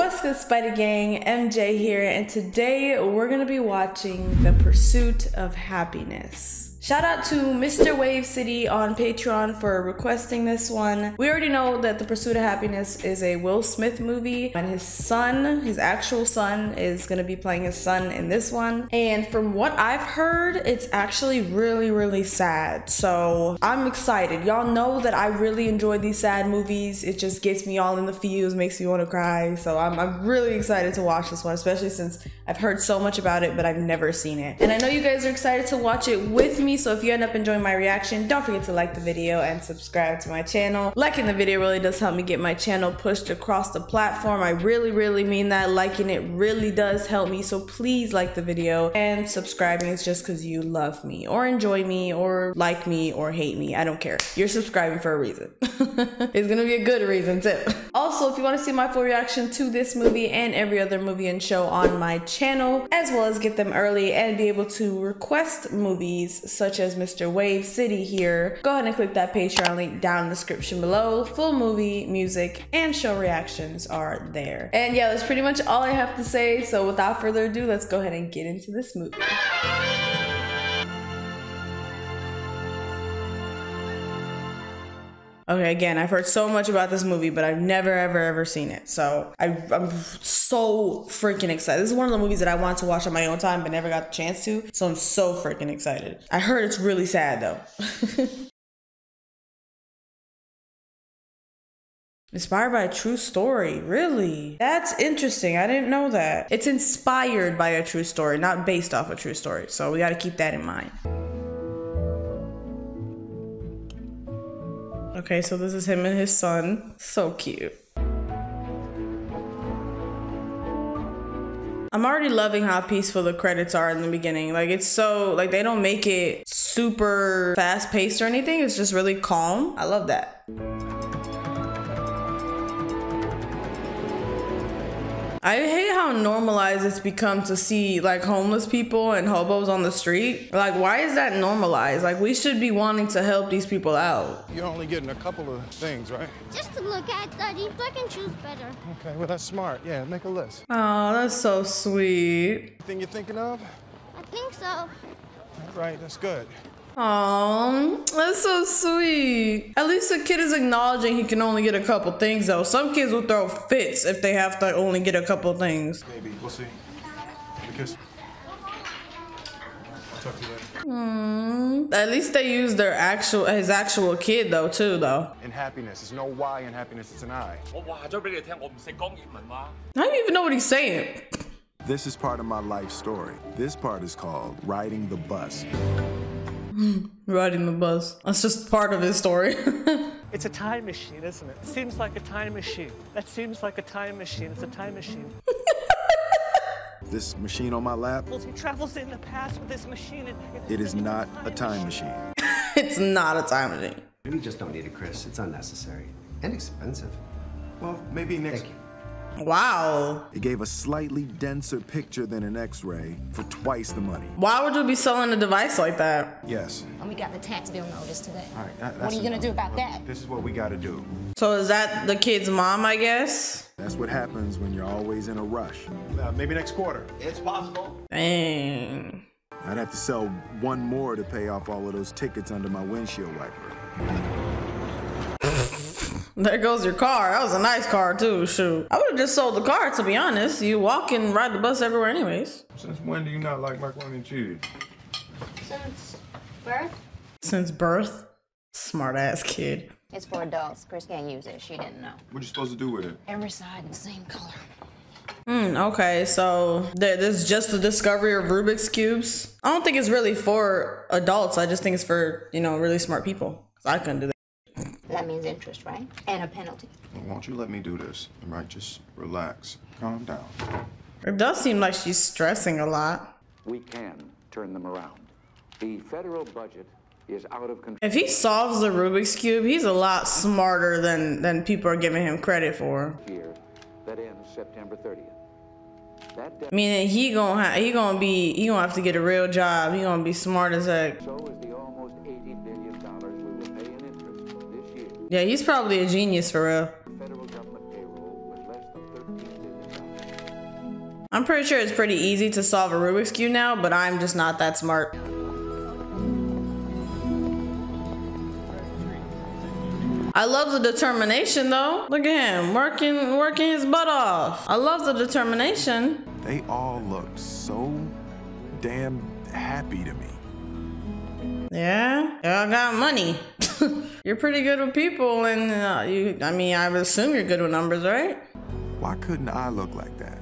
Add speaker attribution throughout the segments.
Speaker 1: What's good, Spidey Gang? MJ here, and today we're gonna be watching The Pursuit of Happyness. Shout out to Mr. Wave City on Patreon for requesting this one. We already know that The Pursuit of Happyness is a Will Smith movie, and his son, his actual son, is gonna be playing his son in this one. And from what I've heard, it's actually really, really sad. So I'm excited. Y'all know that I really enjoy these sad movies. It just gets me all in the feels, makes me wanna cry. So I'm, I'm really excited to watch this one, especially since I've heard so much about it, but I've never seen it. And I know you guys are excited to watch it with me. So if you end up enjoying my reaction, don't forget to like the video and subscribe to my channel. Liking the video really does help me get my channel pushed across the platform. I really, really mean that. Liking it really does help me. So please like the video and subscribing is just because you love me or enjoy me or like me or hate me. I don't care. You're subscribing for a reason. it's gonna be a good reason too. Also, if you want to see my full reaction to this movie and every other movie and show on my channel, as well as get them early and be able to request movies such as Mr. Wave City here, go ahead and click that Patreon link down in the description below. Full movie, music, and show reactions are there. And yeah, that's pretty much all I have to say. So without further ado, let's go ahead and get into this movie. Okay, again, I've heard so much about this movie, but I've never, ever, ever seen it. So I, am so freaking excited. This is one of the movies that I wanted to watch on my own time, but never got the chance to. So I'm so freaking excited. I heard it's really sad though. Inspired by a true story, really? That's interesting. I didn't know that. It's inspired by a true story, not based off a true story. So we got to keep that in mind. Okay, so this is him and his son. So cute. I'm already loving how peaceful the credits are in the beginning. Like it's so like they don't make it super fast paced or anything. It's just really calm. I love that. I hate how normalized it's become to see like homeless people and hobos on the street. Like, why is that normalized? Like, we should be wanting to help these people out.
Speaker 2: You're only getting a couple of things, right?
Speaker 3: Just to look at, Daddy, so I can choose better.
Speaker 2: Okay, well, that's smart. Yeah, make a list.
Speaker 1: Oh, that's so sweet.
Speaker 2: Anything you're thinking of?
Speaker 3: I think so.
Speaker 2: All right, that's good.
Speaker 1: Oh, that's so sweet. At least the kid is acknowledging he can only get a couple things, though. Some kids will throw fits if they have to only get a couple things.
Speaker 2: Maybe, we'll see. Because. Talk to you later.
Speaker 1: Mm. At least they use their actual his actual kid though too though.
Speaker 2: In happiness, there's no Y in happiness, it's an I.
Speaker 1: I don't even know what he's saying.
Speaker 4: This is part of my life story. This part is called riding the bus.
Speaker 1: Riding the bus. That's just part of his story.
Speaker 5: it's a time machine, isn't it? It seems like a time machine. That seems like a time machine. It's a time machine.
Speaker 4: this machine on my lap?
Speaker 5: He travels in the past with this machine. And
Speaker 4: it is not a time machine.
Speaker 1: it's not a time machine.
Speaker 6: We just don't need it, Chris. It's unnecessary and expensive.
Speaker 2: Well, maybe next.
Speaker 6: Thank you.
Speaker 1: Wow.
Speaker 4: It gave a slightly denser picture than an X-ray for twice the money.
Speaker 1: Why would you be selling a device like that?
Speaker 2: Yes.
Speaker 7: And we got the tax bill notice today.
Speaker 2: All right. That,
Speaker 7: what are you gonna do about that?
Speaker 2: This is what we got to do.
Speaker 1: So is that the kid's mom? I guess.
Speaker 4: That's what happens when you're always in a rush.
Speaker 2: Uh, maybe next quarter.
Speaker 6: It's possible.
Speaker 1: Dang.
Speaker 4: I'd have to sell one more to pay off all of those tickets under my windshield wiper.
Speaker 1: There goes your car. That was a nice car too. Shoot. I would have just sold the car to be honest. You walk and ride the bus everywhere anyways.
Speaker 2: Since when do you not like macaroni and cheese?
Speaker 3: Since birth.
Speaker 1: Since birth? Smart ass kid.
Speaker 7: It's for adults. Chris can't use it. She didn't know.
Speaker 2: What you supposed to do with it?
Speaker 7: Every side the same color.
Speaker 1: Hmm, okay, so this is just the discovery of Rubik's Cubes. I don't think it's really for adults. I just think it's for, you know, really smart people. Cause I couldn't do that.
Speaker 7: That means interest, right? And a penalty.
Speaker 2: Well, won't you let me do this? All right, just relax. Calm down.
Speaker 1: It does seem like she's stressing a lot.
Speaker 8: We can turn them around. The federal budget is out of control.
Speaker 1: If he solves the Rubik's Cube, he's a lot smarter than, than people are giving him credit for.
Speaker 8: Year that ends September 30th.
Speaker 1: That Meaning he gonna he gonna be he gonna have to get a real job. He gonna be smart as heck.
Speaker 8: So
Speaker 1: Yeah, he's probably a genius for real.
Speaker 8: Federal government payroll was less than 13 billion
Speaker 1: I'm pretty sure it's pretty easy to solve a Rubik's Cube now, but I'm just not that smart. I love the determination though. Look at him working working his butt off. I love the determination.
Speaker 4: They all look so damn happy to me.
Speaker 1: Yeah, y'all got money. you're pretty good with people, and uh, you. I mean, I would assume you're good with numbers, right?
Speaker 4: Why couldn't I look like that?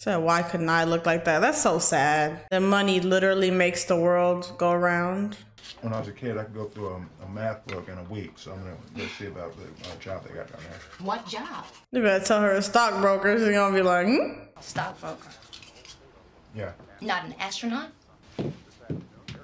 Speaker 1: So why couldn't I look like that? That's so sad. The money literally makes the world go around.
Speaker 2: When I was a kid, I could go through a, a math book in a week, so I'm gonna go see about the uh, job they got down there.
Speaker 7: What job?
Speaker 1: You better tell her a stockbroker. She's gonna be like, hmm?
Speaker 7: Stockbroker.
Speaker 2: Yeah.
Speaker 7: Not an astronaut?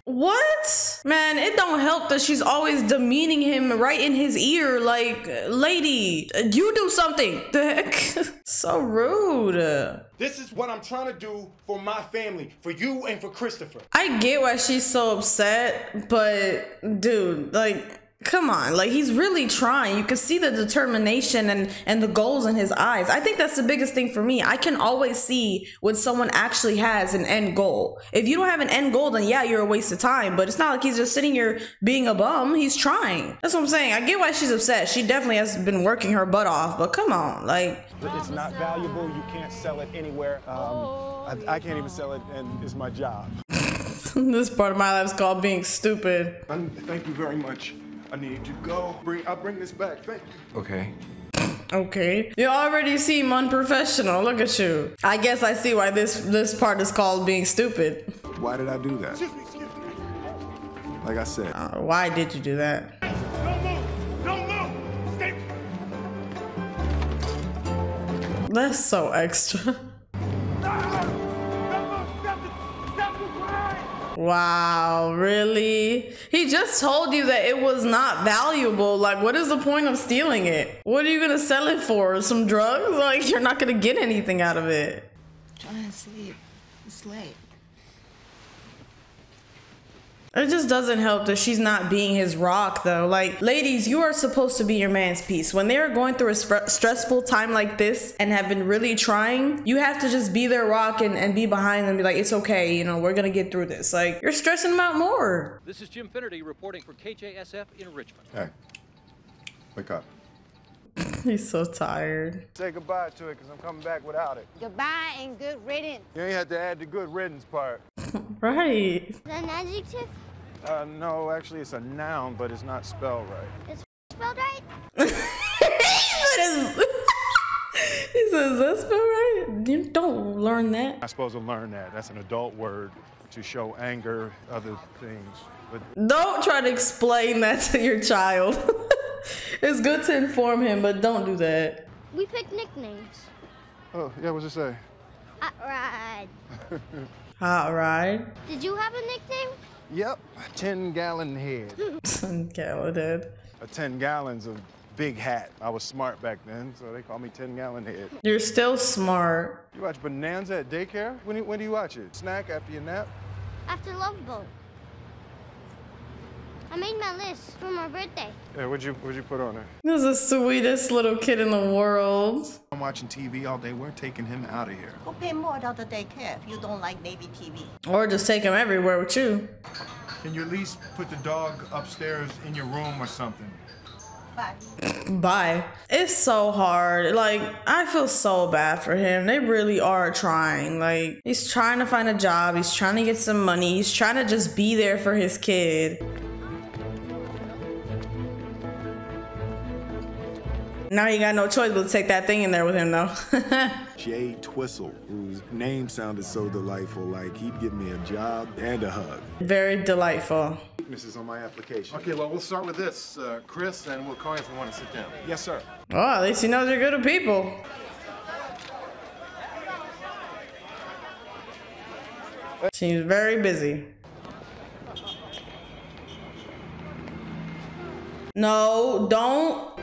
Speaker 1: What? Man, it don't help that she's always demeaning him right in his ear. Like, lady, you do something. The heck? so rude.
Speaker 9: This is what I'm trying to do for my family, for you and for Christopher.
Speaker 1: I get why she's so upset, but dude, like, come on. Like, he's really trying. You can see the determination and, and the goals in his eyes. I think that's the biggest thing for me. I can always see when someone actually has an end goal. If you don't have an end goal, then yeah, you're a waste of time. But it's not like he's just sitting here being a bum. He's trying. That's what I'm saying. I get why she's upset. She definitely has been working her butt off. But come on, like,
Speaker 9: It's not valuable. You can't sell it anywhere. Um, I, I can't even sell it, and it's my job.
Speaker 1: this part of my life is called being stupid.
Speaker 2: And thank you very much. I need to go. Bring. I'll bring this back. Thank you.
Speaker 6: Okay.
Speaker 1: Okay. You already seem unprofessional. Look at you. I guess I see why this this part is called being stupid.
Speaker 4: Why did I do that?
Speaker 9: Excuse me, excuse me.
Speaker 4: Like I said,
Speaker 1: Uh, why did you do that?
Speaker 9: Don't move! Don't move! Stay.
Speaker 1: That's so extra. Wow, really? He just told you that it was not valuable. Like, what is the point of stealing it? What are you gonna sell it for? Some drugs? Like, you're not gonna get anything out of it.
Speaker 7: Trying to sleep. It's late.
Speaker 1: It just doesn't help that she's not being his rock, though. Like, ladies, you are supposed to be your man's piece. When they're going through a str- stressful time like this and have been really trying, you have to just be their rock and, and be behind them be like, it's okay, you know, we're gonna get through this. Like, you're stressing them out more.
Speaker 10: This is Jim Finnerty reporting for KJSF in Richmond.
Speaker 2: Hey. Wake up.
Speaker 1: He's so tired.
Speaker 9: Say goodbye to it, because I'm coming back without it.
Speaker 3: Goodbye and good riddance.
Speaker 9: You ain't had to add the good riddance part.
Speaker 1: Right.
Speaker 3: Is an adjective?
Speaker 9: Uh, no, actually, it's a noun, but it's not spelled right.
Speaker 3: Is spelled right?
Speaker 1: he said, he says, that's spelled right. You don't learn that.
Speaker 9: I'm supposed to learn that. That's an adult word to show anger, other things. But
Speaker 1: Don't try to explain that to your child. it's good to inform him, but don't do that.
Speaker 3: We picked nicknames.
Speaker 9: oh, yeah, what's it say?
Speaker 3: Hot ride.
Speaker 1: Hot ride.
Speaker 3: Did you have a nickname?
Speaker 9: Yep, 10 gallon head.
Speaker 1: 10 gallon head.
Speaker 9: A 10 gallons of big hat. I was smart back then, so they call me 10 gallon head.
Speaker 1: You're still smart.
Speaker 9: You watch Bonanza at daycare? When, do- when do you watch it? Snack after your nap?
Speaker 3: After Love Boat. I made my list for my birthday.
Speaker 9: Yeah, what'd you, what'd you put on there?
Speaker 1: This is the sweetest little kid in the world.
Speaker 2: I'm watching TV all day. We're taking him out of here.
Speaker 11: Go pay more at the daycare if you don't like Navy TV.
Speaker 1: Or just take him everywhere with you.
Speaker 2: Can you at least put the dog upstairs in your room or something?
Speaker 11: Bye.
Speaker 1: Bye. It's so hard. Like, I feel so bad for him. They really are trying. Like, he's trying to find a job, he's trying to get some money, he's trying to just be there for his kid. Now he got no choice but to take that thing in there with him, though.
Speaker 4: Jay Twistle, whose name sounded so delightful, like he'd give me a job and a hug.
Speaker 1: Very delightful.
Speaker 2: Weaknesses on my application.
Speaker 9: Okay, well, we'll start with this, uh, Chris, and we'll call you if we want to sit down. Yes, sir.
Speaker 1: Oh, at least he knows you're good at people. Seems very busy. No, don't.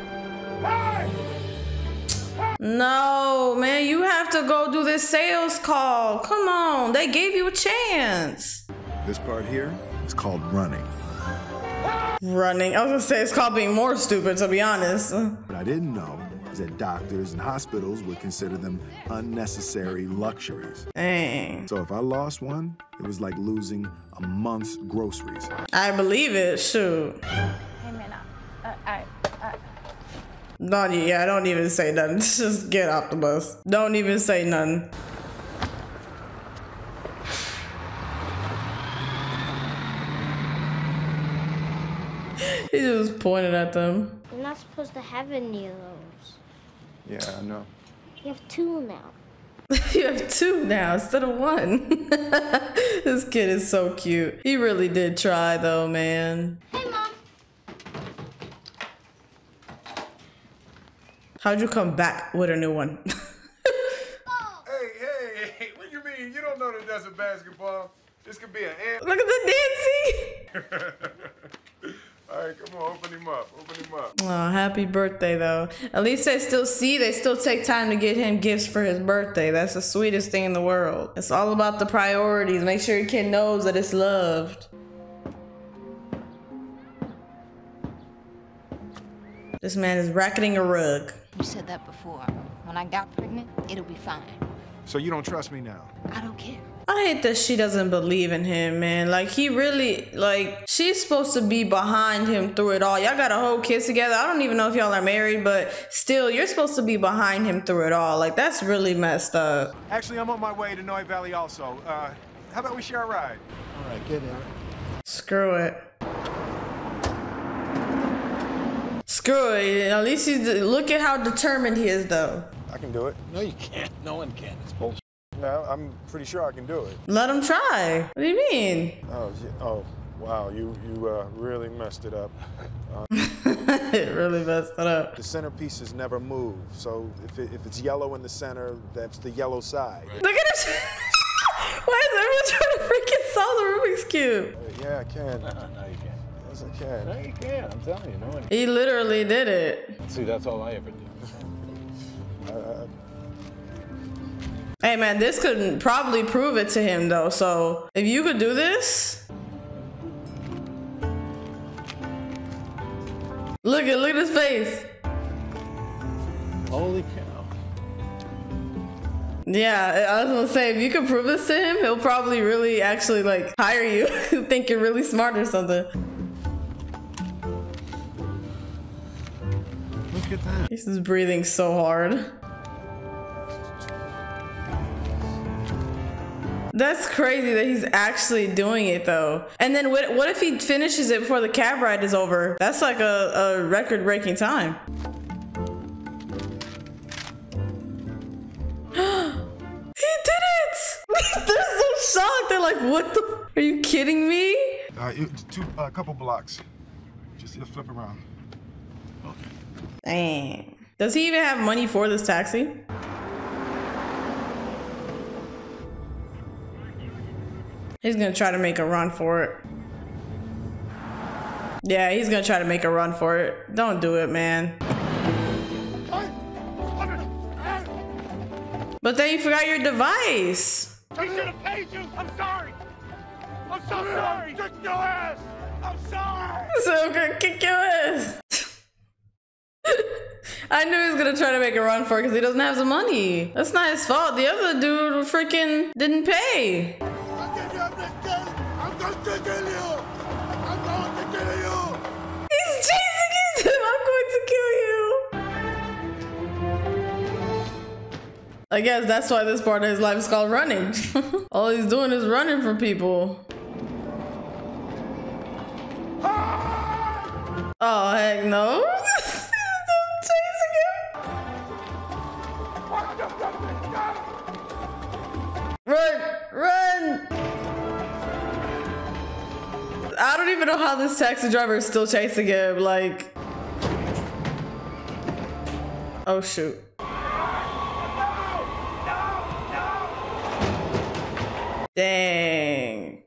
Speaker 1: No, man, you have to go do this sales call. Come on, they gave you a chance.
Speaker 4: This part here is called running.
Speaker 1: Running. I was gonna say it's called being more stupid, to be honest.
Speaker 4: What I didn't know is that doctors and hospitals would consider them unnecessary luxuries.
Speaker 1: Dang.
Speaker 4: So if I lost one, it was like losing a month's groceries.
Speaker 1: I believe it. Shoot.
Speaker 12: Hey, man, uh, I, I, I,
Speaker 1: Don't yeah, don't even say nothing. Just get off the bus. Don't even say nothing. he just pointed at them.
Speaker 3: You're not supposed to have any of those.
Speaker 2: Yeah, I know.
Speaker 3: You have two now.
Speaker 1: you have two now instead of one. this kid is so cute. He really did try though, man.
Speaker 3: Hey, Mom.
Speaker 1: How'd you come back with a new one?
Speaker 2: Hey, hey, hey, what do you mean? You don't know that that's a basketball? This could be an ant.
Speaker 1: Look at the dancing.
Speaker 2: All right, come on, open him up. Open him up.
Speaker 1: Oh, happy birthday though. At least they still see, they still take time to get him gifts for his birthday. That's the sweetest thing in the world. It's all about the priorities. Make sure your kid knows that it's loved. This man is racketing a rug.
Speaker 7: You said that before. When I got pregnant, it'll be fine.
Speaker 4: So you don't trust me now?
Speaker 7: I don't care.
Speaker 1: I hate that she doesn't believe in him, man. Like he really like she's supposed to be behind him through it all. Y'all got a whole kid together. I don't even know if y'all are married, but still you're supposed to be behind him through it all. Like that's really messed up.
Speaker 9: Actually, I'm on my way to Noe Valley also. Uh, how about we share a ride?
Speaker 6: All right, get in.
Speaker 1: Screw it. Screw it. At least he's look at how determined he is though.
Speaker 9: I can do it.
Speaker 10: No, you can't. No one can. It's bullshit.
Speaker 9: No, I'm pretty sure I can do it.
Speaker 1: Let him try. What do you mean?
Speaker 9: Oh, oh, wow. You you uh, really messed it up. Uh,
Speaker 1: it really messed it up.
Speaker 9: the centerpieces never move. So if, it, if it's yellow in the center, that's the yellow side.
Speaker 1: Look at it. Why is everyone trying to freaking solve the Rubik's Cube?
Speaker 9: Uh, yeah, I can.
Speaker 10: No, you can't.
Speaker 9: Yes, I can.
Speaker 10: No, you can't. I'm telling you. No one.
Speaker 1: He literally did it.
Speaker 10: See, that's all I ever do.
Speaker 9: Uh,
Speaker 1: Hey man, this could probably prove it to him though. So if you could do this, look at look at his face.
Speaker 10: Holy cow.
Speaker 1: Yeah, I was gonna say if you could prove this to him, he'll probably really actually like hire you. think you're really smart or something. He's just breathing so hard. That's crazy that he's actually doing it though. And then what, what if he finishes it before the cab ride is over? That's like a, a record breaking time. he did it! They're so shocked. They're like, what the? Are you kidding me?
Speaker 2: Uh, a couple blocks. Just flip around.
Speaker 1: Dang. Does he even have money for this taxi? He's gonna try to make a run for it. Yeah, he's gonna try to make a run for it. Don't do it, man. But then you forgot your device.
Speaker 13: I should have paid you. I'm sorry. I'm so sorry. Kick your ass. I'm sorry.
Speaker 1: So I'm gonna kick your ass. I knew he was gonna try to make a run for it because he doesn't have the money. That's not his fault. The other dude freaking didn't pay.
Speaker 13: I'm going to kill you. I'm going to kill you.
Speaker 1: He's chasing him. I'm going to kill you. I guess that's why this part of his life is called running. All he's doing is running from people. Oh heck no! Run! Run! I don't even know how this taxi driver is still chasing him. Like, oh shoot. Dang.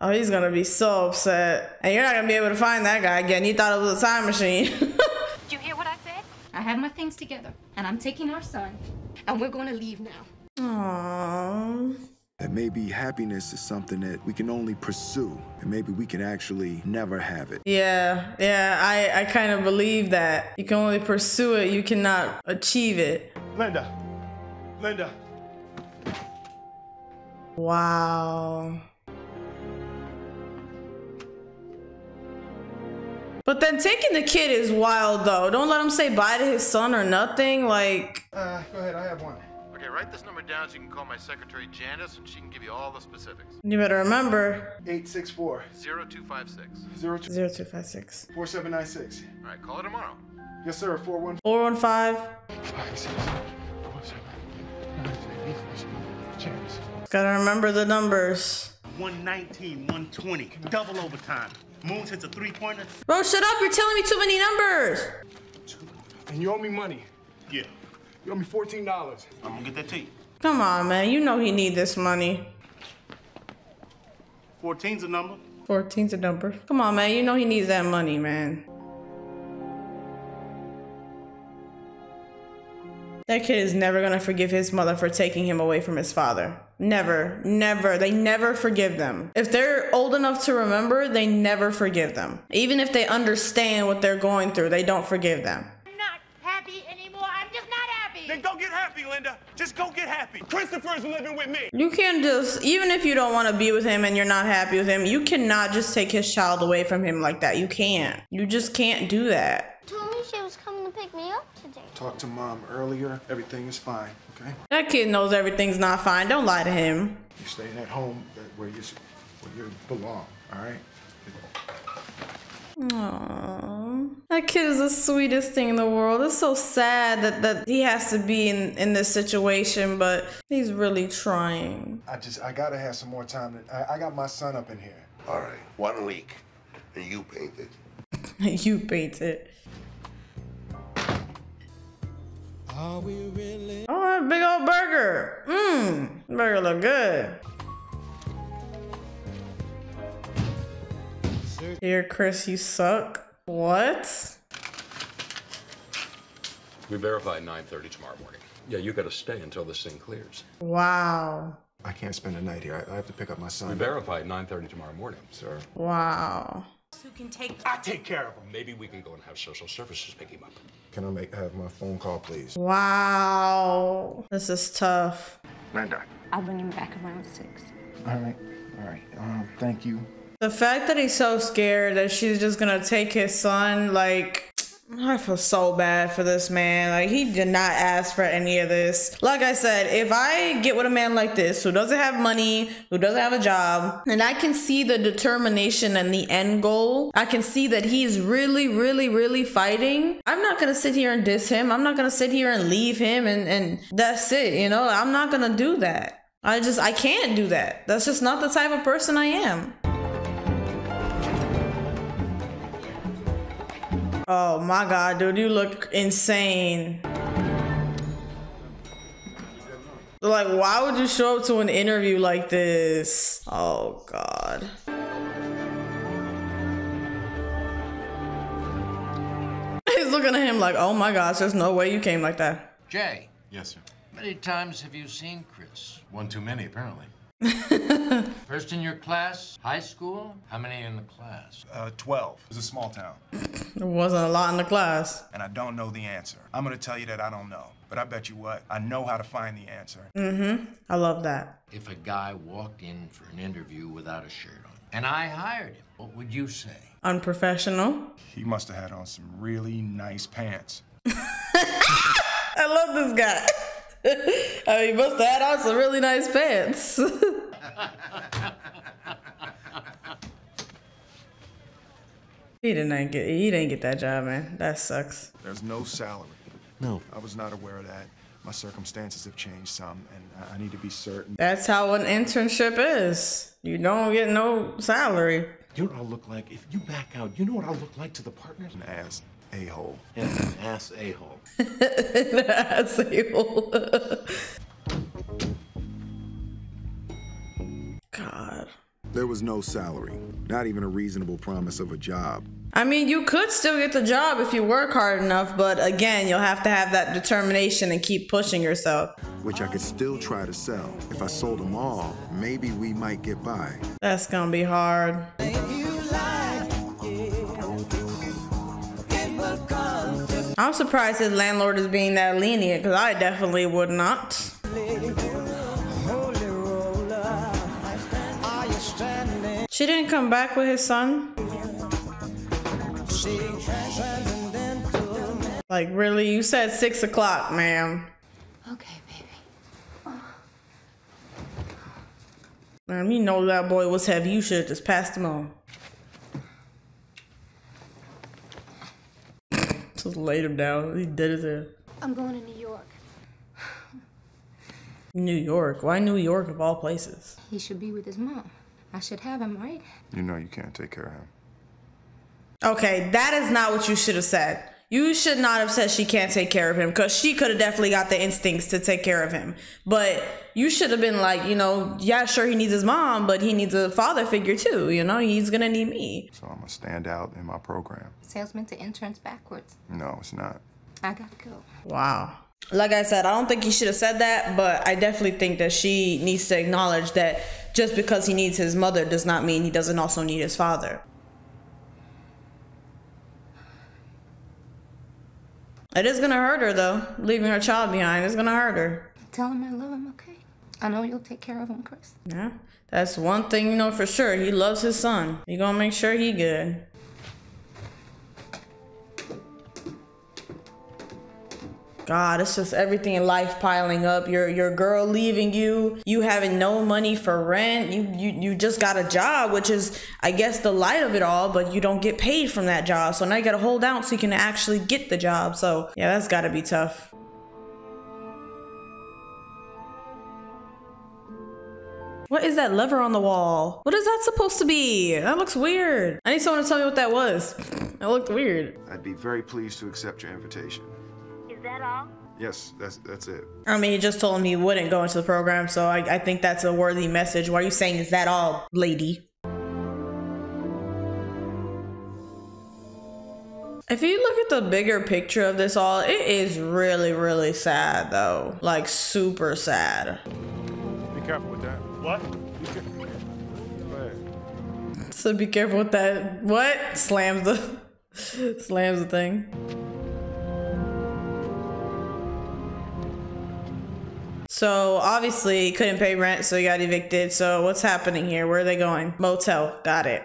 Speaker 1: Oh, he's gonna be so upset. And you're not gonna be able to find that guy again. You thought it was a time machine.
Speaker 14: Did you hear what I said? I have my things together, and I'm taking our son, and we're going to leave now.
Speaker 1: Aww.
Speaker 4: That maybe happiness is something that we can only pursue, and maybe we can actually never have it.
Speaker 1: Yeah, yeah, I, I kind of believe that. You can only pursue it, you cannot achieve it.
Speaker 9: Linda. Linda.
Speaker 1: Wow. But then taking the kid is wild though. Don't let him say bye to his son or nothing. Like,
Speaker 9: Uh, go ahead, I have one.
Speaker 2: Okay, write this number down so you can call my secretary Janice and she can give you all the specifics.
Speaker 1: you better remember
Speaker 9: 864
Speaker 2: 0256.
Speaker 9: 02
Speaker 1: 0256
Speaker 9: 4796.
Speaker 2: All right, call her tomorrow.
Speaker 9: Yes, sir. 41
Speaker 1: 415. Gotta remember the numbers.
Speaker 15: 119, 120, double overtime. Moons hits a three pointer.
Speaker 1: Bro, shut up. You're telling me too many numbers.
Speaker 9: And you owe me money.
Speaker 15: Yeah,
Speaker 9: You owe me $14.
Speaker 15: I'm gonna get that to you.
Speaker 1: Come on, man. You know he need this money.
Speaker 15: 14's a number.
Speaker 1: 14's a number. Come on, man. You know he needs that money, man. That kid is never gonna forgive his mother for taking him away from his father. Never, never. They never forgive them. If they're old enough to remember, they never forgive them. Even if they understand what they're going through, they don't forgive them.
Speaker 13: I'm not happy anymore. I'm just not happy. Then go get happy, Linda. Just go get happy. Christopher's living with me.
Speaker 1: You can't just, even if you don't want to be with him and you're not happy with him, you cannot just take his child away from him like that. You can't. You just can't do that.
Speaker 3: Told me she was coming to pick me up today.
Speaker 9: Talked to mom earlier. Everything is fine, okay?
Speaker 1: That kid knows everything's not fine. Don't lie to him.
Speaker 9: You're staying at home where you, where you belong, all right?
Speaker 1: Aww. That kid is the sweetest thing in the world. It's so sad that, that he has to be in, in this situation, but he's really trying.
Speaker 9: I just, I gotta have some more time. To, I, I got my son up in here.
Speaker 16: All right, one week, and you paint it.
Speaker 1: you paint it.
Speaker 17: Are we really?
Speaker 1: Oh, that big old burger. Mmm. Burger look good. Here, Chris, you suck. What?
Speaker 18: We verify 9.30 tomorrow morning. Yeah, you gotta stay until this thing clears.
Speaker 1: Wow.
Speaker 9: I can't spend the night here. I, I have to pick up my son.
Speaker 18: We verify 9.30 tomorrow morning, sir.
Speaker 1: Wow.
Speaker 15: Who can take? I take care of him.
Speaker 18: Maybe we can go and have social services pick him up.
Speaker 9: Can I make have my phone call, please?
Speaker 1: Wow. This is tough.
Speaker 9: Linda.
Speaker 7: I'll bring him back around six.
Speaker 9: All right, all right. Um, thank you.
Speaker 1: The fact that he's so scared that she's just gonna take his son, like, I feel so bad for this man. Like, he did not ask for any of this. Like I said, if I get with a man like this who doesn't have money, who doesn't have a job, and I can see the determination and the end goal, I can see that he's really, really, really fighting. I'm not gonna sit here and diss him. I'm not gonna sit here and leave him and, and that's it, you know? I'm not gonna do that. I just, I can't do that. That's just not the type of person I am. Oh my god, dude, you look insane. Like, why would you show up to an interview like this? Oh god. He's looking at him like, oh my gosh, there's no way you came like that.
Speaker 19: Jay,
Speaker 2: Yes, sir.
Speaker 19: How many times have you seen Chris?
Speaker 2: One too many, apparently.
Speaker 19: First in your class, high school? How many in the class?
Speaker 9: Uh, 12. It's a small town.
Speaker 1: There wasn't a lot in the class.
Speaker 9: And I don't know the answer. I'm gonna tell you that I don't know. But I bet you what, I know how to find the answer.
Speaker 1: Mm-hmm. I love that.
Speaker 19: If a guy walked in for an interview without a shirt on, and I hired him, what would you say?
Speaker 1: Unprofessional.
Speaker 9: He must have had on some really nice pants.
Speaker 1: I love this guy. I mean, he must have had on some really nice pants. he didn't get he didn't get that job, man. That sucks.
Speaker 9: There's no salary.
Speaker 19: No.
Speaker 9: I was not aware of that. My circumstances have changed some, and I- I need to be certain.
Speaker 1: That's how an internship is. You don't get no salary.
Speaker 19: You know what I'll look like if you back out? You know what I'll look like to the partners?
Speaker 9: An ass a-hole.
Speaker 19: Yeah, an ass a-hole.
Speaker 1: That's a-hole. God.
Speaker 4: There was no salary, not even a reasonable promise of a job.
Speaker 1: I mean, you could still get the job if you work hard enough, but again, you'll have to have that determination and keep pushing yourself.
Speaker 4: which I could still try to sell. If I sold them all, maybe we might get by.
Speaker 1: That's gonna be hard. I'm surprised his landlord is being that lenient because I definitely would not. She didn't come back with his son? Like, really? You said six o'clock, ma'am.
Speaker 7: Okay, baby.
Speaker 1: Man, you know that boy was heavy. You should have just passed him on. Just laid him down. He did it there.
Speaker 14: I'm going to New York.
Speaker 1: New York? Why New York of all places?
Speaker 7: He should be with his mom. I should have him, right?
Speaker 2: You know you can't take care of him.
Speaker 1: Okay, that is not what you should have said. You should not have said she can't take care of him because she could have definitely got the instincts to take care of him. But you should have been like, you know, yeah, sure, he needs his mom, but he needs a father figure too. You know, he's gonna need me.
Speaker 2: So I'm gonna stand out in my program.
Speaker 7: Salesman to interns backwards.
Speaker 2: No, it's not.
Speaker 7: I gotta go.
Speaker 1: Wow. Like I said, I don't think he should have said that, but I definitely think that she needs to acknowledge that just because he needs his mother does not mean he doesn't also need his father. It is gonna hurt her though, leaving her child behind. It's gonna hurt her.
Speaker 7: Tell him I love him, okay? I know you'll take care of him, Chris.
Speaker 1: Yeah, that's one thing you know for sure. He loves his son. You gonna make sure he good. God, it's just everything in life piling up. Your your girl leaving you, you having no money for rent. You you you just got a job, which is I guess the light of it all, but you don't get paid from that job. So now you gotta hold out so you can actually get the job. So yeah, that's gotta be tough. What is that lever on the wall? What is that supposed to be? That looks weird. I need someone to tell me what that was. That looked weird.
Speaker 2: I'd be very pleased to accept your invitation.
Speaker 3: Is that all?
Speaker 2: Yes, that's that's it.
Speaker 1: I mean, he just told me he wouldn't go into the program, so I, I think that's a worthy message. Why are you saying, is that all, lady? If you look at the bigger picture of this all, it is really, really sad, though. Like, super sad.
Speaker 9: Be careful with that.
Speaker 5: What?
Speaker 9: Be careful. Go ahead.
Speaker 1: So be careful with that. What? Slams the slams the thing. So obviously he couldn't pay rent, so he got evicted. So what's happening here? Where are they going? Motel. Got it.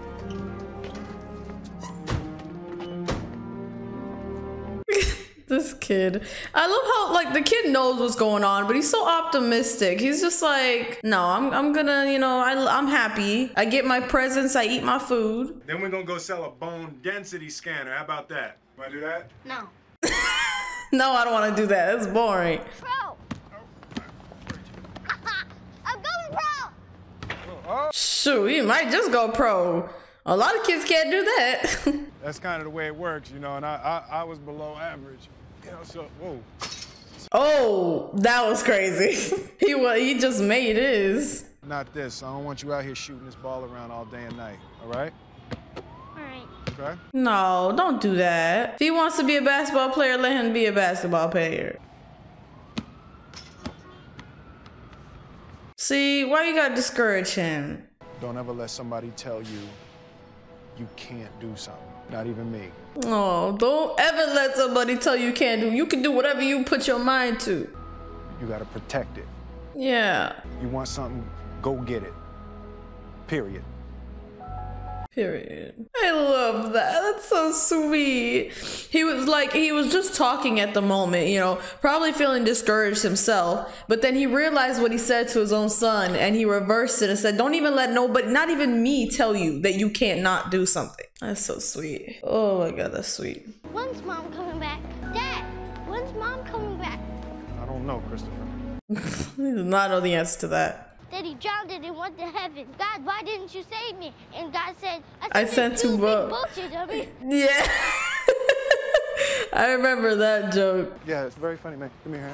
Speaker 1: this kid. I love how like the kid knows what's going on, but he's so optimistic. He's just like, no, I'm I'm gonna, you know, I I'm happy. I get my presents. I eat my food.
Speaker 9: Then we're gonna go sell a bone density scanner. How about that? Wanna do that?
Speaker 3: No.
Speaker 1: No, I don't want to do that. That's boring.
Speaker 3: Pro. I'm going pro.
Speaker 1: Shoot, you might just go pro. A lot of kids can't do that.
Speaker 9: That's kind of the way it works, you know. And I I, I was below average, you know. So whoa.
Speaker 1: oh, that was crazy. he was he just made his.
Speaker 9: Not this. I don't want you out here shooting this ball around all day and night. All right?
Speaker 3: All right.
Speaker 9: Okay.
Speaker 1: No, don't do that. If he wants to be a basketball player, let him be a basketball player. See, why you gotta discourage him?
Speaker 9: Don't ever let somebody tell you you can't do something. Not even me.
Speaker 1: Oh, don't ever let somebody tell you you can't do. You can do whatever you put your mind to.
Speaker 9: You gotta protect it.
Speaker 1: Yeah.
Speaker 9: You want something, go get it. Period.
Speaker 1: Period. I love that. That's so sweet. He was like, he was just talking at the moment, you know, probably feeling discouraged himself. But then he realized what he said to his own son and he reversed it and said, Don't even let nobody, not even me, tell you that you can't not do something. That's so sweet. Oh my God, that's sweet.
Speaker 3: When's mom coming back? Dad, when's mom coming back?
Speaker 9: I don't know, Christopher.
Speaker 1: he does not know the answer to that.
Speaker 3: Daddy drowned and went to heaven. God, why didn't you save me? And God said,
Speaker 1: I sent
Speaker 3: two
Speaker 1: two
Speaker 3: big
Speaker 1: bo-
Speaker 3: boats, dummy.
Speaker 1: Yeah. I remember that joke.
Speaker 9: Yeah, it's very funny, man. Come here.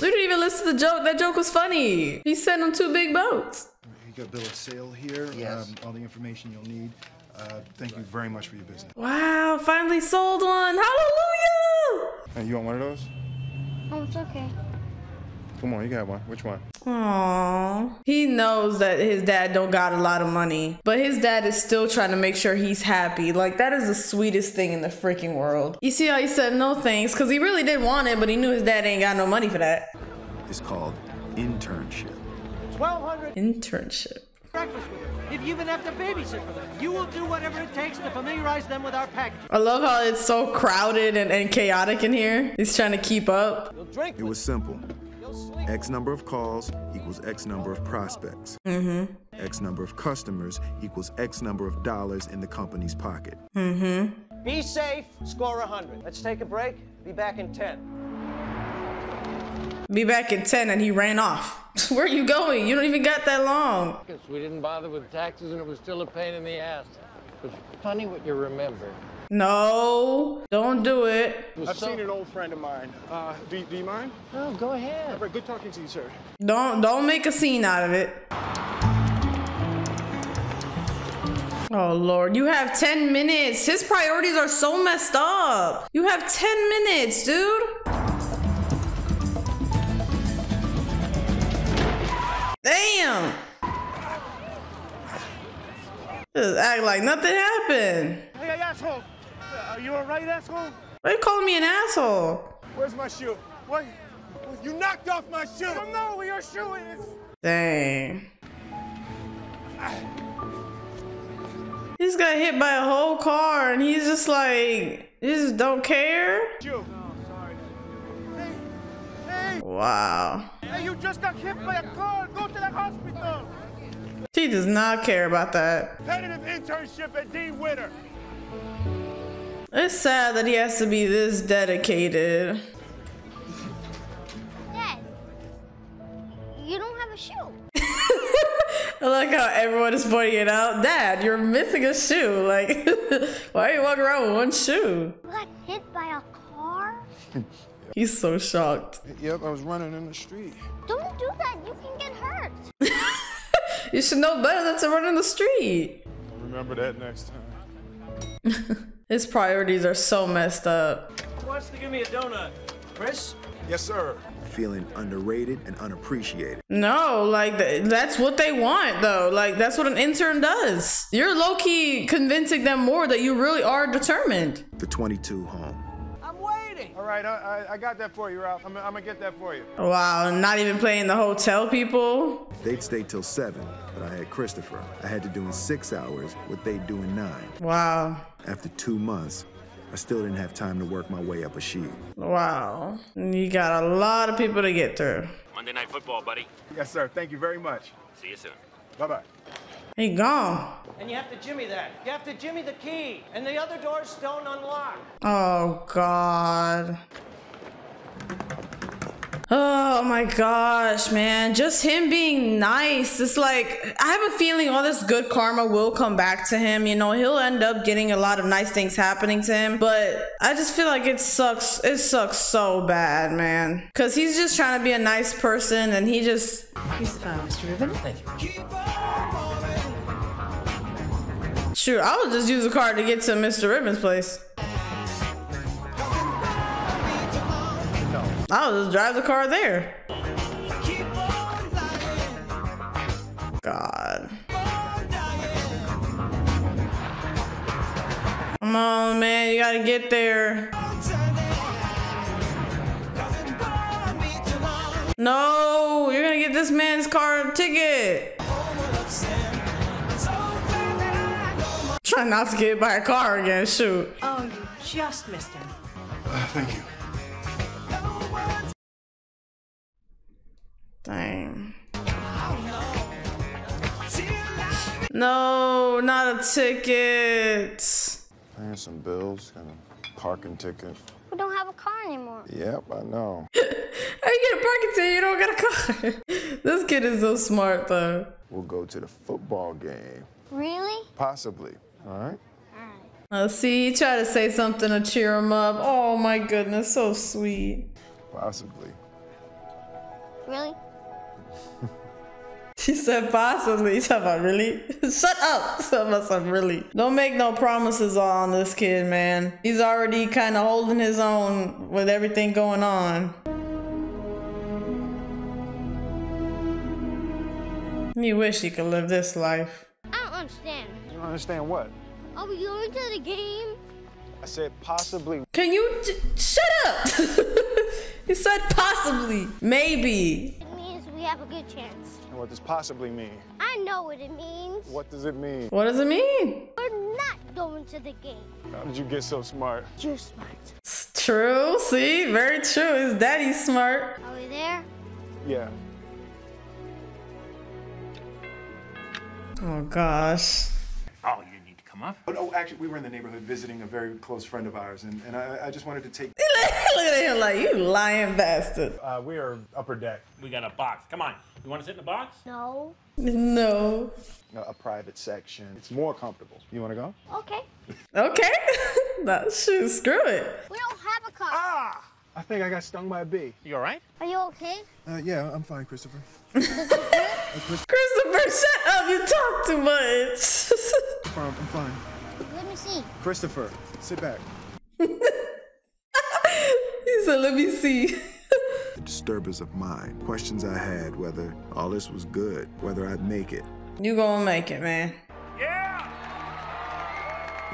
Speaker 1: We didn't even listen to the joke. That joke was funny. He sent him two big boats.
Speaker 4: You got bill of sale here.
Speaker 6: Yes.
Speaker 4: Um, all the information you'll need. Uh, thank you very much for your business.
Speaker 1: Wow, finally sold one. Hallelujah!
Speaker 9: Hey, you want one of those?
Speaker 3: Oh, it's okay.
Speaker 9: Come on, you got one. Which one?
Speaker 1: Aww. He knows that his dad don't got a lot of money, but his dad is still trying to make sure he's happy. Like that is the sweetest thing in the freaking world. You see how he said no thanks because he really did want it, but he knew his dad ain't got no money for that.
Speaker 4: It's called internship.
Speaker 20: 1200
Speaker 1: Internship.
Speaker 20: breakfast with them. If you even have to babysit for them, you will do whatever it takes to familiarize them with our package.
Speaker 1: I love how it's so crowded and, and chaotic in here. He's trying to keep up.
Speaker 4: It was simple. X number of calls equals X number of prospects.
Speaker 1: Mm-hmm.
Speaker 4: X number of customers equals X number of dollars in the company's pocket.
Speaker 1: Mm-hmm.
Speaker 20: Be safe, score 100. Let's take a break. Be back in 10.
Speaker 1: Be back in 10 and he ran off. Where are you going? You don't even got that long.
Speaker 19: Guess we didn't bother with taxes and it was still a pain in the ass. It's funny what you remember.
Speaker 1: No, don't do it.
Speaker 9: I've seen an old friend of mine. Uh, do, do you mind?
Speaker 19: Oh, go ahead.
Speaker 9: All right, good talking to you, sir.
Speaker 1: Don't don't make a scene out of it. Oh lord, you have 10 minutes. His priorities are so messed up. You have 10 minutes, dude. Damn. Just act like nothing happened.
Speaker 9: Hey, hey, asshole. Uh, Are you all right, asshole?
Speaker 1: Why you calling me an asshole?
Speaker 9: Where's my shoe? What? You knocked off my shoe. I don't know where your shoe is.
Speaker 1: Dang. He's got hit by a whole car and he's just like, he just don't care.
Speaker 9: Shoe.
Speaker 1: Wow.
Speaker 9: Hey, you just got hit by a car. Go to the hospital.
Speaker 1: He does not care about that.
Speaker 9: Tentative internship at Dean Witter.
Speaker 1: It's sad that he has to be this dedicated.
Speaker 3: Dad, you don't have a shoe.
Speaker 1: I like how everyone is pointing it out. Dad, you're missing a shoe. Like, why are you walking around with one shoe?
Speaker 3: You got hit by a car?
Speaker 1: He's so shocked.
Speaker 9: Yep, I was running in the street.
Speaker 3: Don't do that. You can get hurt.
Speaker 1: You should know better than to run in the street.
Speaker 9: I'll remember that next time.
Speaker 1: His priorities are so messed up.
Speaker 20: Who wants to give me a donut? Chris?
Speaker 9: Yes, sir.
Speaker 4: Feeling underrated and unappreciated.
Speaker 1: No, like th- that's what they want though. Like that's what an intern does. You're low key convincing them more that you really are determined.
Speaker 4: The 22 home.
Speaker 20: I'm waiting.
Speaker 9: All right, I, I, I got that for you, Ralph. I'm, I'm gonna get that for you.
Speaker 1: Wow, not even playing the hotel people.
Speaker 4: They'd stay till 7, but I had Christopher. I had to do in 6 hours what they'd do in 9.
Speaker 1: Wow.
Speaker 4: After 2 months, I still didn't have time to work my way up a sheet.
Speaker 1: Wow. You got a lot of people to get through.
Speaker 21: Monday Night Football, buddy.
Speaker 9: Yes, sir. Thank you very much.
Speaker 21: See you soon.
Speaker 9: Bye-bye.
Speaker 1: He gone.
Speaker 20: And you have to jimmy that. You have to jimmy the key. And the other doors don't unlock.
Speaker 1: Oh God. Oh my gosh, man. Just him being nice. It's like, I have a feeling all this good karma will come back to him. You know, he'll end up getting a lot of nice things happening to him. But I just feel like it sucks. It sucks so bad, man. Cause he's just trying to be a nice person and he just.
Speaker 22: Here's uh, Mr. Ribbon. Thank you.
Speaker 1: Shoot, I would just use a car to get to Mr. Ribbon's place. I'll just drive the car there. God. Come on, man. You gotta get there. No, you're gonna get this man's car ticket. Try not to get hit by a car again. Shoot.
Speaker 11: Oh, you just missed him.
Speaker 9: Uh, thank you.
Speaker 1: Dang. No, not a ticket.
Speaker 9: Paying some bills and a parking ticket.
Speaker 3: We don't have a car anymore.
Speaker 9: Yep, I know.
Speaker 1: How you get a parking ticket? You don't got a car. this kid is so smart, though.
Speaker 9: We'll go to the football game.
Speaker 3: Really?
Speaker 9: Possibly. All right?
Speaker 1: Uh, see, he tried to say something to cheer him up. Oh my goodness, so sweet.
Speaker 9: Possibly.
Speaker 3: Really?
Speaker 1: She said possibly. He's talking about really? Shut up. Talking about some really. Don't make no promises on this kid, man. He's already kind of holding his own with everything going on. You wish you could live this life.
Speaker 3: I don't understand.
Speaker 9: You don't understand what?
Speaker 3: Are we going to the game?
Speaker 9: I said possibly.
Speaker 1: Can you j- shut up? you said possibly, maybe.
Speaker 3: It means we have a good chance.
Speaker 9: And what does possibly mean?
Speaker 3: I know what it means.
Speaker 9: What does it mean?
Speaker 1: What does it mean?
Speaker 3: We're not going to the game.
Speaker 9: How did you get so smart?
Speaker 3: You're smart.
Speaker 1: It's true. See, very true. His daddy's smart.
Speaker 3: Are we there?
Speaker 9: Yeah.
Speaker 1: Oh gosh.
Speaker 15: Oh, you need to come up.
Speaker 9: Oh, actually, we were in the neighborhood visiting a very close friend of ours, and, and I, I just wanted to take.
Speaker 1: Look at him like you lying bastard.
Speaker 9: Uh, we are upper deck.
Speaker 15: We got a box. Come on. You want to sit in the box?
Speaker 3: No.
Speaker 1: No.
Speaker 9: A, a private section. It's more comfortable. You want to go?
Speaker 3: Okay.
Speaker 1: Okay. no, shoot, screw it.
Speaker 3: We don't have a car.
Speaker 9: Ah! I think I got stung by a bee.
Speaker 15: You all right?
Speaker 3: Are you okay?
Speaker 4: Uh, yeah, I'm fine, Christopher.
Speaker 1: Christopher, shut up. You talk too much.
Speaker 4: I'm fine. I'm fine.
Speaker 3: Let me see.
Speaker 4: Christopher, sit back.
Speaker 1: he said, let me see.
Speaker 4: The disturbance of mind. Questions I had whether all this was good, whether I'd make it.
Speaker 1: You gonna make it, man. Yeah.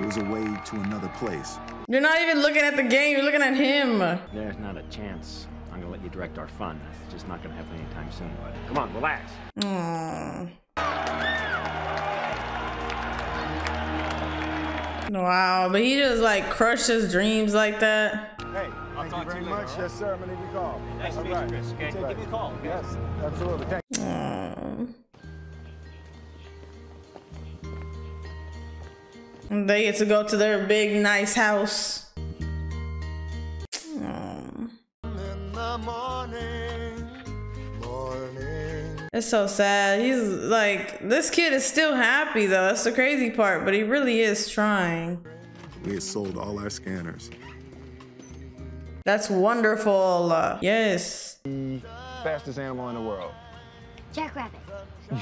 Speaker 4: It was a way to another place.
Speaker 1: You're not even looking at the game. You're looking at him.
Speaker 10: There's not a chance. I'm gonna let you direct our fun. It's just not gonna happen anytime soon. Come on, relax.
Speaker 1: Aww. Wow, but he just like crushed his dreams like that.
Speaker 9: Hey, thank you very much. Yes, sir. I'm gonna give you a call.
Speaker 15: Nice to
Speaker 9: All
Speaker 15: meet you,
Speaker 9: right.
Speaker 15: Chris, okay?
Speaker 9: Take
Speaker 15: Give me a call, okay?
Speaker 9: Yes, absolutely. Thank
Speaker 1: Aww. And hmm. They get to go to their big, nice house. It's so sad. He's like, this kid is still happy though. That's the crazy part, but he really is trying.
Speaker 4: We had sold all our scanners.
Speaker 1: That's wonderful. Uh, yes.
Speaker 9: Fastest animal in the world.
Speaker 3: Jackrabbit.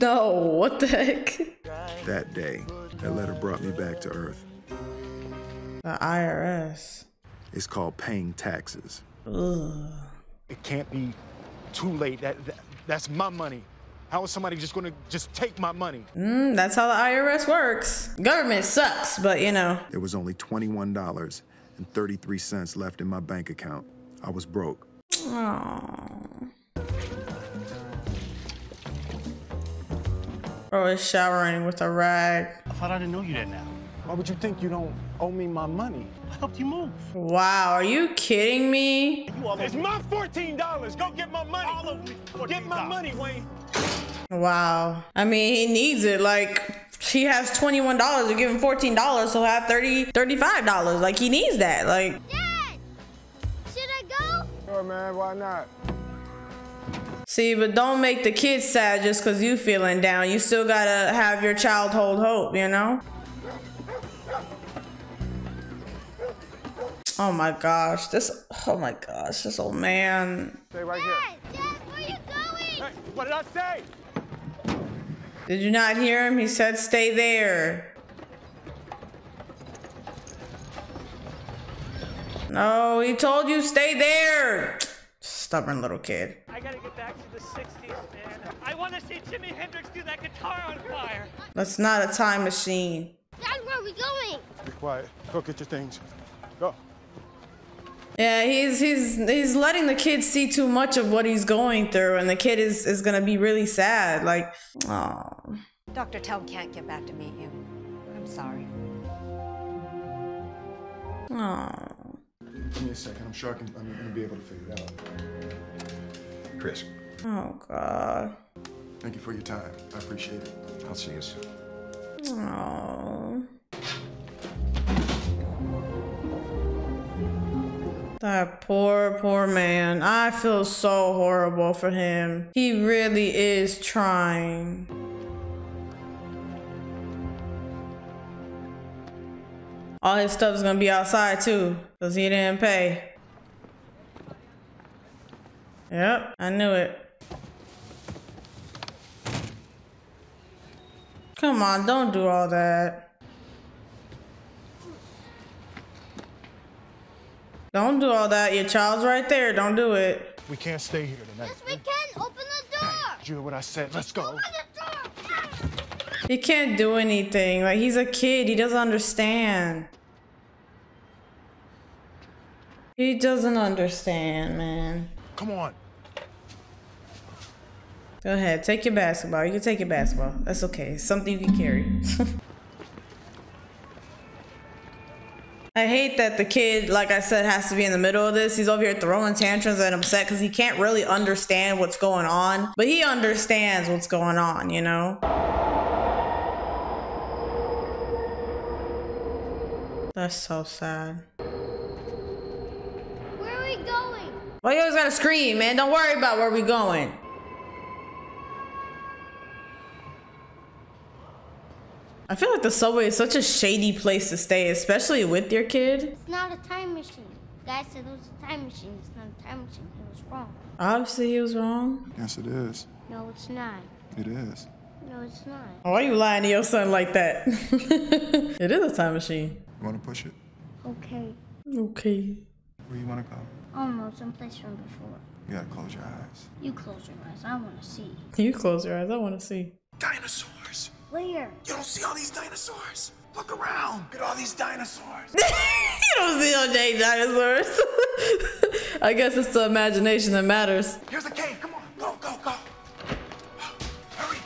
Speaker 1: No, what the heck?
Speaker 4: That day, that letter brought me back to Earth.
Speaker 1: The IRS.
Speaker 4: It's called paying taxes.
Speaker 1: Ugh.
Speaker 9: It can't be too late. That, that that's my money. How is somebody just gonna just take my money?
Speaker 1: Mm, that's how the IRS works. Government sucks, but you know.
Speaker 4: There was only $21.33 left in my bank account. I was broke.
Speaker 1: Aww. Bro is showering with a rag.
Speaker 15: I thought I didn't know you did now.
Speaker 9: Why would you think you don't owe me my money?
Speaker 15: I helped you move.
Speaker 1: Wow, are you kidding me?
Speaker 9: It's my fourteen dollars. Go get my money.
Speaker 15: All of me.
Speaker 9: Get my money, Wayne.
Speaker 1: Wow. I mean, he needs it. Like, he has $21. You give him $14, he'll have $30, $35. Like, he needs that. Like,
Speaker 3: Dad! Should I go?
Speaker 9: Sure, man. Why not?
Speaker 1: see, but don't make the kids sad just because you feeling down. You still gotta have your child hold hope, you know? Oh my gosh, this, oh my gosh, this old man.
Speaker 9: Stay right
Speaker 3: Dad! Dad, where are you going?
Speaker 9: here. Hey, what did I say?
Speaker 1: Did you not hear him? He said stay there. No, he told you stay there. Stubborn little kid.
Speaker 5: I gotta get back to the 60s, man. I wanna see Jimi Hendrix do that guitar on fire.
Speaker 1: That's not a time machine.
Speaker 3: Dad, where are we going?
Speaker 9: Be quiet. Go get your things. Go.
Speaker 1: Yeah, he's he's he's letting the kid see too much of what he's going through, and the kid is is gonna be really sad. Like, oh,
Speaker 11: Dr. Toad can't get back to meet you. I'm sorry.
Speaker 1: oh.
Speaker 9: Give me a second. I'm sure I can, I'm gonna be able to figure it out.
Speaker 4: Chris,
Speaker 1: Oh God.
Speaker 4: thank you for your time. I appreciate it. I'll see you soon.
Speaker 1: Oh. That poor, poor man. I feel so horrible for him. He really is trying. All his stuff is gonna be outside too, because he didn't pay. Yep, I knew it. Come on, don't do all that. Don't do all that. Your child's right there. Don't do it.
Speaker 9: We can't stay here tonight.
Speaker 3: Yes, we can. Open the door.
Speaker 9: You hear what I said? Let's go. Open the door. Ah.
Speaker 1: He can't do anything. Like, he's a kid. He doesn't understand. He doesn't understand, man.
Speaker 9: Come on.
Speaker 1: Go ahead. Take your basketball. You can take your basketball. That's okay. It's something you can carry. I hate that the kid, like I said, has to be in the middle of this. He's over here throwing tantrums and upset because he can't really understand what's going on. But he understands what's going on, you know? That's so sad.
Speaker 3: Where are we going?
Speaker 1: Why you always gotta scream, man? Don't worry about where we going. I feel like the subway is such a shady place to stay, especially with your kid.
Speaker 3: It's not a time machine. Guy said it was a time machine. It's not a time machine. It was wrong.
Speaker 1: Obviously, he was wrong.
Speaker 4: Yes, it is.
Speaker 3: No, it's not.
Speaker 4: It is.
Speaker 3: No, it's not.
Speaker 1: Why are you lying to your son like that? it is a time machine.
Speaker 4: You want to push it?
Speaker 3: Okay.
Speaker 1: Okay.
Speaker 4: Where you want to go?
Speaker 3: Oh no, someplace from before.
Speaker 4: You gotta close your eyes.
Speaker 3: You close your eyes. I want to see.
Speaker 1: You close your eyes. I want to see.
Speaker 4: Dinosaurs.
Speaker 3: Where?
Speaker 4: You don't see all these dinosaurs. Look around. Look at all these dinosaurs.
Speaker 1: you don't see all dang dinosaurs. I guess it's the imagination that matters.
Speaker 4: Here's a cave. Come on. Go, go, go. Hurry!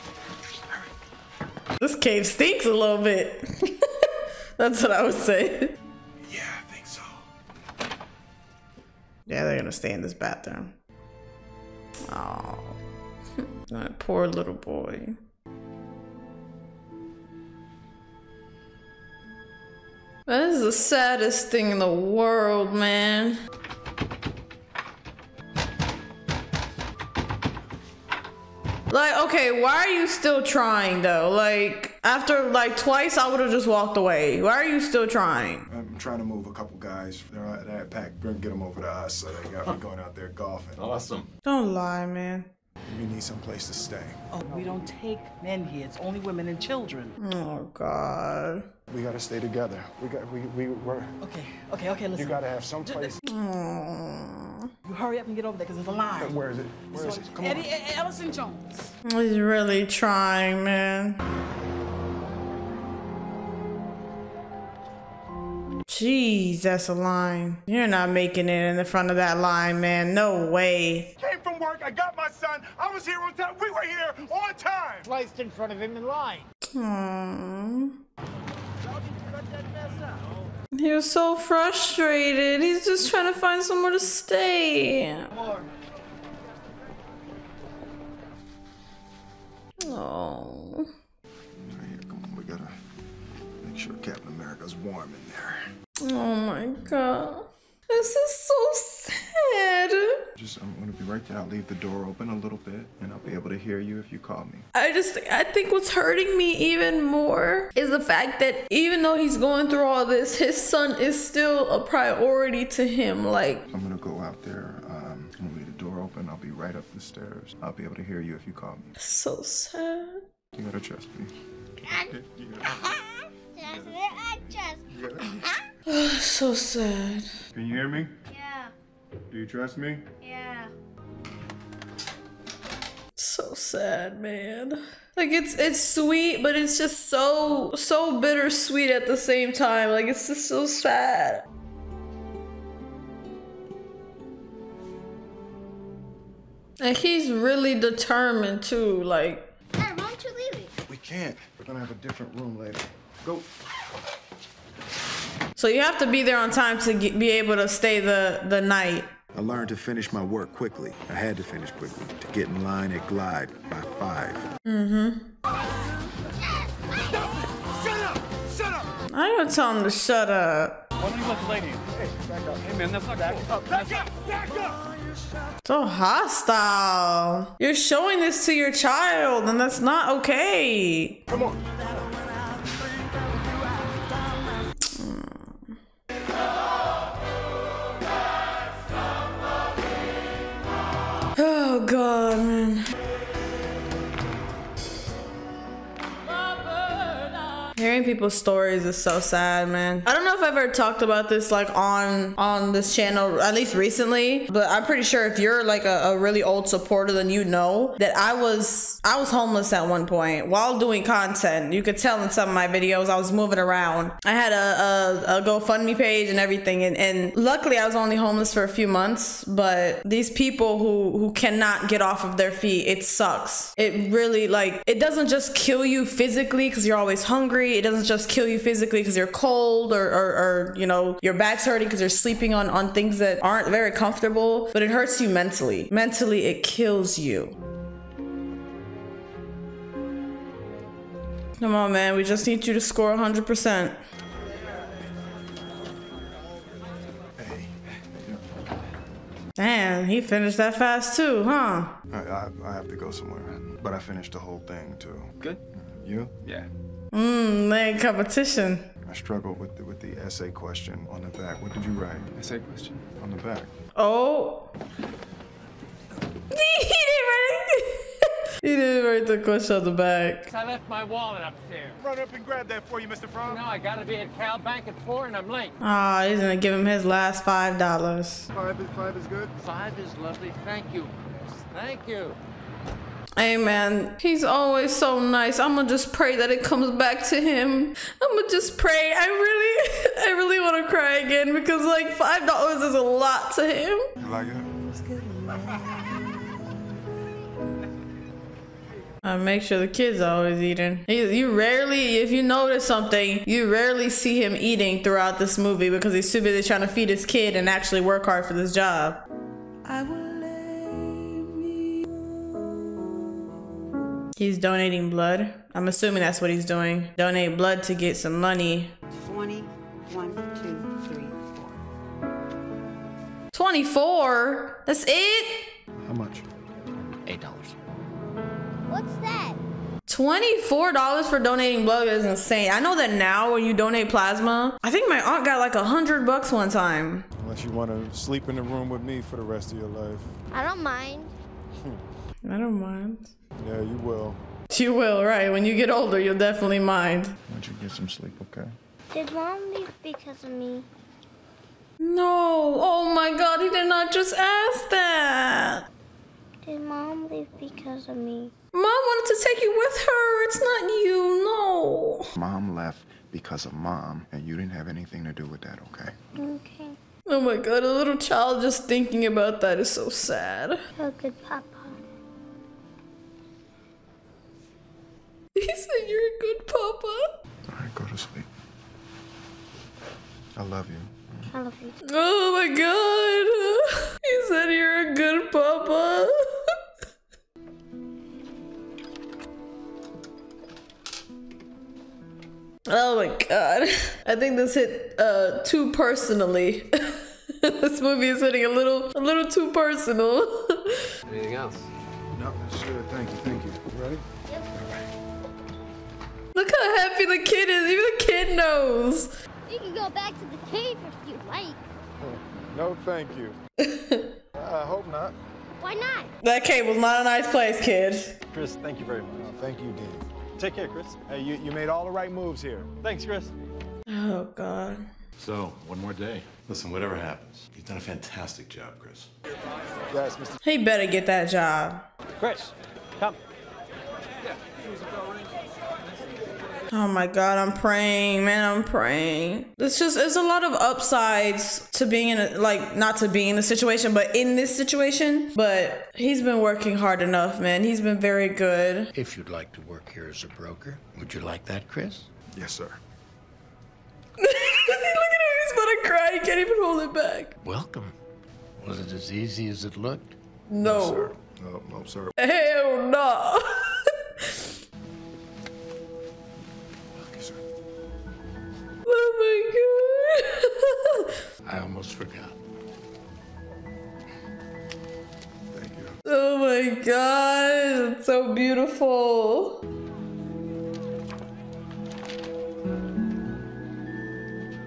Speaker 1: This cave stinks a little bit. That's what I would say.
Speaker 4: Yeah, I think so.
Speaker 1: Yeah, they're gonna stay in this bathroom. Oh, that poor little boy. That is the saddest thing in the world, man. Like, okay, why are you still trying though? Like, after like twice, I would have just walked away. Why are you still trying?
Speaker 4: I'm trying to move a couple guys. They're at that pack. We're gonna get them over to us, so they got me going out there golfing.
Speaker 18: Awesome.
Speaker 1: Don't lie, man.
Speaker 4: We need some place to stay.
Speaker 20: Oh, we don't take men here. It's only women and children.
Speaker 1: Oh God.
Speaker 4: We gotta stay together. We got we we we're.
Speaker 20: Okay, okay, okay. Listen.
Speaker 4: You gotta have some place. Mm.
Speaker 20: You hurry up and get over there, cause there's a line.
Speaker 4: Where is it? Where is it? Come
Speaker 20: Eddie
Speaker 4: on.
Speaker 20: Ellison Jones.
Speaker 1: He's really trying, man. Jeez, that's a line. You're not making it in the front of that line, man. No way.
Speaker 13: Came from work. I got my son. I was here on time. We were here on time.
Speaker 20: Sliced in front of him in line.
Speaker 1: Aww. He was so frustrated. He's just trying to find somewhere to stay. Oh.
Speaker 4: Here, come on. We gotta make sure Captain America's warm in there.
Speaker 1: Oh my god. This is so sad.
Speaker 4: Just I'm gonna be right there. I'll leave the door open a little bit, and I'll be able to hear you if you call me.
Speaker 1: I just I think what's hurting me even more is the fact that even though he's going through all this, his son is still a priority to him. Like
Speaker 4: I'm gonna go out there. Um, I'm gonna leave the door open. I'll be right up the stairs. I'll be able to hear you if you call me.
Speaker 1: so sad.
Speaker 4: You gotta trust me.
Speaker 3: Just I just.
Speaker 1: so sad.
Speaker 4: Can you hear me?
Speaker 3: Yeah.
Speaker 4: Do you trust me?
Speaker 3: Yeah.
Speaker 1: So sad, man. Like it's it's sweet, but it's just so so bittersweet at the same time. Like it's just so sad. And he's really determined too. Like
Speaker 3: Dad, why don't you leave it?
Speaker 4: We can't. We're gonna have a different room later. Go.
Speaker 1: so you have to be there on time to get, be able to stay the the night.
Speaker 4: I learned to finish my work quickly. I had to finish quickly to get in line at Glide by five.
Speaker 1: Mm-hmm.
Speaker 13: Shut up! Shut up!
Speaker 1: I ain't gonna tell him to shut up.
Speaker 5: Why don't you let the lady in? Hey, back up. Hey, man, that's not back cool.
Speaker 13: Up, back up! Back up!
Speaker 1: So hostile. You're showing this to your child, and that's not okay.
Speaker 13: Come on.
Speaker 1: God, man. Hearing people's stories is so sad, man. I don't know if I've ever talked about this like on on this channel, at least recently, but I'm pretty sure if you're like a, a really old supporter, then you know that I was I was homeless at one point while doing content. You could tell in some of my videos I was moving around. I had a, a, a GoFundMe page and everything, and, and luckily I was only homeless for a few months. But these people who who cannot get off of their feet, it sucks. It really like it doesn't just kill you physically because you're always hungry. It doesn't just kill you physically because you're cold or, or, or you know your back's hurting because you're sleeping on on things that aren't very comfortable. But it hurts you mentally. Mentally, it kills you. Come on, man. We just need you to score 100%. Damn, he finished that fast too, huh?
Speaker 4: I, I, I have to go somewhere, but I finished the whole thing too.
Speaker 23: Good.
Speaker 4: You?
Speaker 23: Yeah.
Speaker 1: Mmm, leg competition.
Speaker 4: I struggled with the, with the essay question on the back. What did you write?
Speaker 23: Essay question?
Speaker 4: On the back.
Speaker 1: Oh. he didn't write He didn't write the question on the back.
Speaker 5: I left my wallet upstairs.
Speaker 9: Run up and grab that for you, Mr. Fromm.
Speaker 5: No, I gotta be at Cal Bank at four and I'm late.
Speaker 1: Ah, he's gonna give him his last five dollars.
Speaker 4: Five is five is good.
Speaker 5: Five is lovely. Thank you. Thank you.
Speaker 1: Hey man, he's always so nice. I'm gonna just pray that it comes back to him. I'm gonna just pray. I really, I really want to cry again because like five dollars is a lot to him.
Speaker 4: You like it?
Speaker 1: Uh, make sure the kid's are always eating. You, you rarely, if you notice something, you rarely see him eating throughout this movie because he's too busy trying to feed his kid and actually work hard for this job.
Speaker 17: I will
Speaker 1: He's donating blood. I'm assuming that's what he's doing. Donate blood to get some money.
Speaker 22: 20, 1, 2, 3, 4.
Speaker 1: 24? That's it?
Speaker 4: How much?
Speaker 19: Eight dollars.
Speaker 3: What's that?
Speaker 1: $24 for donating blood is insane. I know that now when you donate plasma, I think my aunt got like a hundred bucks one time.
Speaker 4: Unless you want to sleep in the room with me for the rest of your life.
Speaker 3: I don't mind.
Speaker 1: I don't mind.
Speaker 4: Yeah, you will.
Speaker 1: You will, right? When you get older, you'll definitely mind.
Speaker 4: Why don't you get some sleep, okay?
Speaker 3: Did mom leave because of me?
Speaker 1: No. Oh my god, he did not just ask that.
Speaker 3: Did mom leave because of me?
Speaker 1: Mom wanted to take you with her. It's not you. No.
Speaker 4: Mom left because of mom, and you didn't have anything to do with that, okay?
Speaker 3: Okay.
Speaker 1: Oh my god, a little child just thinking about that is so sad.
Speaker 3: You're a good papa.
Speaker 1: He said you're a good papa.
Speaker 4: All right, go to sleep. I love you.
Speaker 3: I love you.
Speaker 1: Oh my god. He said you're a good papa. Oh my god. I think this hit uh too personally. this movie is hitting a little a little too personal.
Speaker 23: Anything else?
Speaker 4: No, that's good. Thank you, thank you. You ready?
Speaker 1: Look how happy the kid is. Even the kid knows.
Speaker 3: You can go back to the cave if you like.
Speaker 4: Hmm, no, thank you. I hope not.
Speaker 3: Why not?
Speaker 1: That cave was not a nice place, kid.
Speaker 9: Chris, thank you very much.
Speaker 4: No, thank you, Dean.
Speaker 9: Take care, Chris.
Speaker 4: Hey, you, you made all the right moves here.
Speaker 9: Thanks, Chris.
Speaker 1: Oh god.
Speaker 18: So, one more day.
Speaker 21: Listen, whatever happens, you've done a fantastic job, Chris.
Speaker 4: Yes, Mr.
Speaker 1: He better get that job.
Speaker 5: Chris, come.
Speaker 1: Oh my god, I'm praying, man, I'm praying. It's just there's a lot of upsides to being in a like not to being in the situation, but in this situation. But he's been working hard enough, man. He's been very good.
Speaker 19: If you'd like to work here as a broker, would you like that, Chris?
Speaker 4: Yes, sir.
Speaker 1: Look at him, he's about to cry. He can't even hold it back.
Speaker 19: Welcome. Was it as easy as it looked?
Speaker 1: No.
Speaker 4: Sir. No, no, sir.
Speaker 1: Hell no. oh my god.
Speaker 19: I almost forgot.
Speaker 4: Thank you.
Speaker 1: Oh my god, it's so beautiful.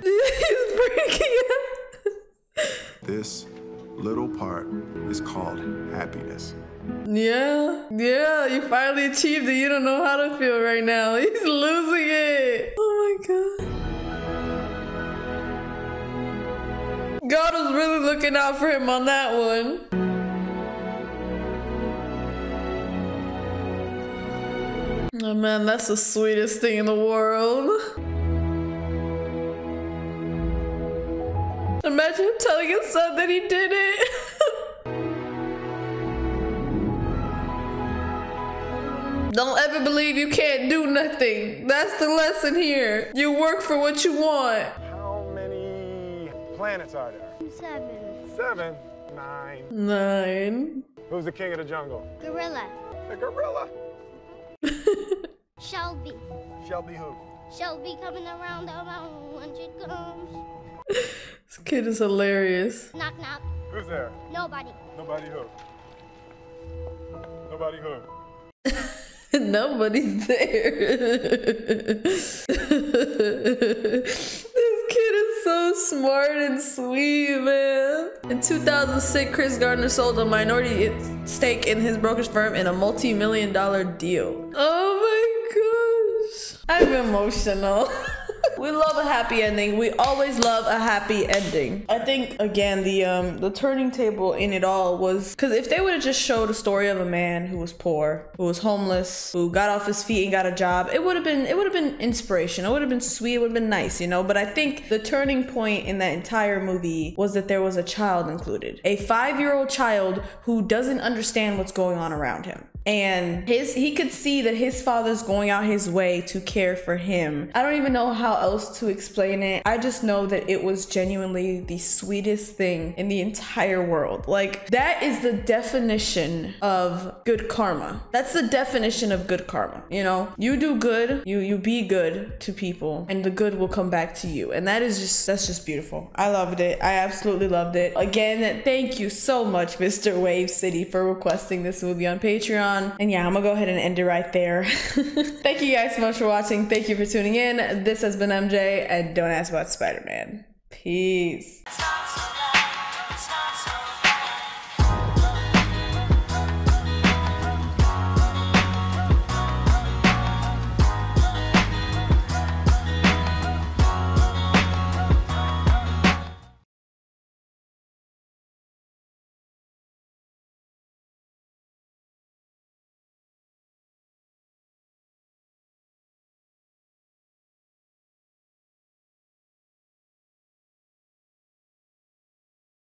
Speaker 1: He's breaking it.
Speaker 4: This little part is called happiness.
Speaker 1: Yeah, yeah, you finally achieved it. You don't know how to feel right now. He's losing it. Oh my god. God was really looking out for him on that one. Oh man, that's the sweetest thing in the world. Imagine him telling his son that he did it. Don't ever believe you can't do nothing. That's the lesson here. You work for what you want.
Speaker 9: How many planets are there?
Speaker 3: Seven.
Speaker 9: Seven. Nine.
Speaker 1: Nine.
Speaker 9: Who's the king of the jungle?
Speaker 3: Gorilla.
Speaker 9: The gorilla.
Speaker 3: Shelby.
Speaker 9: Shelby who?
Speaker 3: Shelby coming around the mountain when she comes.
Speaker 1: This kid is hilarious.
Speaker 3: Knock knock.
Speaker 9: Who's there?
Speaker 3: Nobody.
Speaker 9: Nobody who? Nobody who?
Speaker 1: Nobody's there. this kid is so smart and sweet, man. In 2006, Chris Gardner sold a minority stake in his brokerage firm in a multi-million dollar deal. Oh my gosh. I'm emotional. we love a happy ending. We always love a happy ending. I think again the um the turning table in it all was because if they would have just showed a story of a man who was poor, who was homeless, who got off his feet and got a job, it would have been it would have been inspiration. It would have been sweet. It would have been nice, you know. But I think the turning point in that entire movie was that there was a child included, a five year old child who doesn't understand what's going on around him and his he could see that his father's going out his way to care for him. I don't even know how else to explain it. I just know that it was genuinely the sweetest thing in the entire world. Like that is the definition of good karma. That's the definition of good karma. You know, you do good, you you be good to people and the good will come back to you. And that is just that's just beautiful. I loved it. I absolutely loved it. Again, thank you so much Mr. Wave City for requesting this movie on Patreon. And yeah, I'm gonna go ahead and end it right there. thank you guys so much for watching. Thank you for tuning in. This has been MJ and don't ask about Spider-Man. Peace.